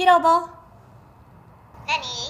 広場何？